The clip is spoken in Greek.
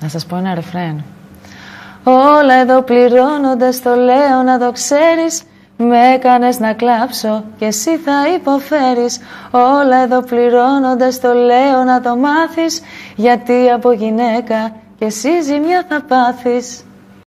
Να σας πω ένα ρεφρέν. Όλα εδώ πληρώνονται στο λέω να το ξέρεις. Με έκανες να κλάψω και εσύ θα υποφέρεις. Όλα εδώ πληρώνονται στο λέω να το μάθεις. Γιατί από γυναίκα και εσύ ζημιά θα πάθεις.